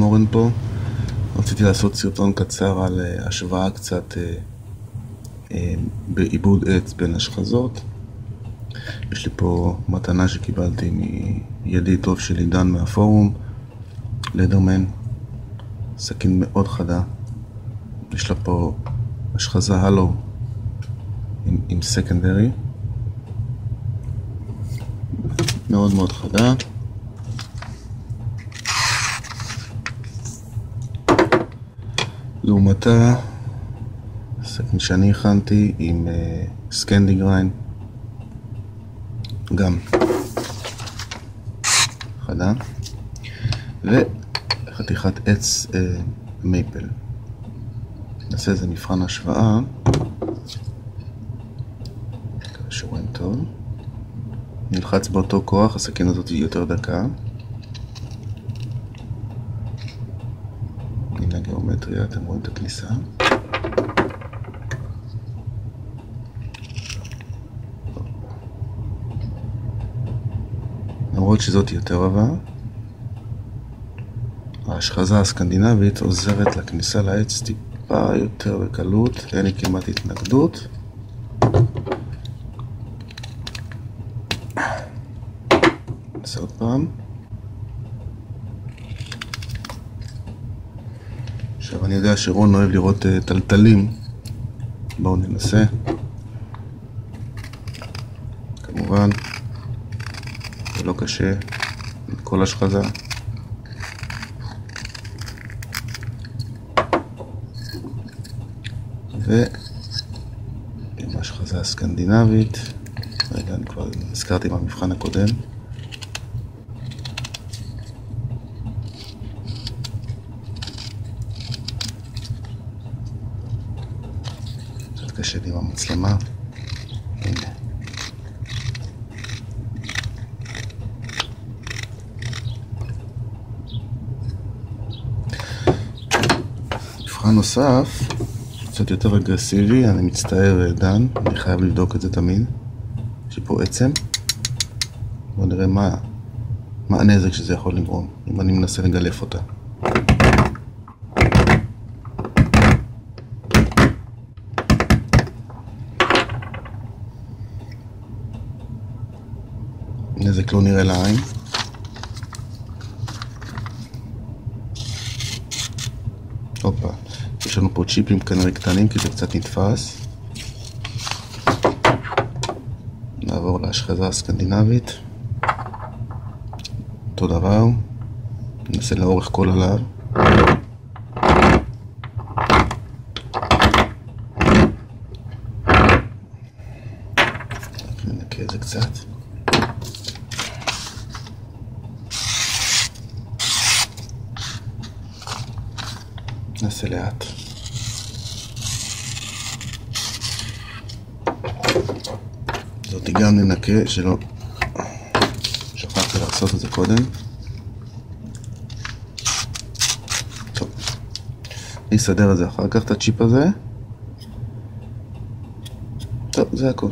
מורן פה. רציתי לעשות סרטון קצר על אה, השוואה קצת אה, אה, בעיבוד עץ בין השחזות. יש לי פה מתנה שקיבלתי מידיד טוב שלי, דן מהפורום, לדרמן, סכין מאוד חדה. יש לה פה השחזה הלו עם, עם סקנדרי. מאוד מאוד חדה. לעומתה, סכין שאני הכנתי עם uh, סקנדי גריין, גם חדה, וחתיכת עץ uh, מייפל. נעשה איזה מבחן השוואה. שרואים טוב. נלחץ באותו כוח, הסכין הזאת היא יותר דקה. הנה הגיאומטריה, אתם רואים את הכניסה. למרות שזאת יותר עבה, ההשחזה הסקנדינבית עוזרת לכניסה לעץ טיפה יותר בקלות, אין לי כמעט התנגדות. נעשה עוד פעם. עכשיו אני יודע שרון אוהב לראות uh, טלטלים, בואו ננסה. כמובן, זה לא קשה, כל השחזה. ועם השחזה הסקנדינבית, רגע, אני כבר הזכרתי במבחן הקודם. קצת קשה לי עם המצלמה. הנה. מבחן נוסף, קצת יותר אגרסיבי, אני מצטער דן, אני חייב לבדוק את זה תמיד. יש לי פה עצם. בואו נראה מה, מה הנזק שזה יכול לגרום, אם אני מנסה לגלף אותה. נזק לא נראה לעין. הופה, יש לנו פה צ'יפים כנראה קטנים כי זה קצת נתפס. נעבור להשחזה הסקנדינבית. אותו דבר. ננסה לאורך כל הלהב. ננקה את זה קצת. נעשה לאט. זאתי גם ננקה, שלא... שכחתי לעשות את זה קודם. טוב. אני אסדר את זה אחר כך, את הצ'יפ הזה. טוב, זה הכל.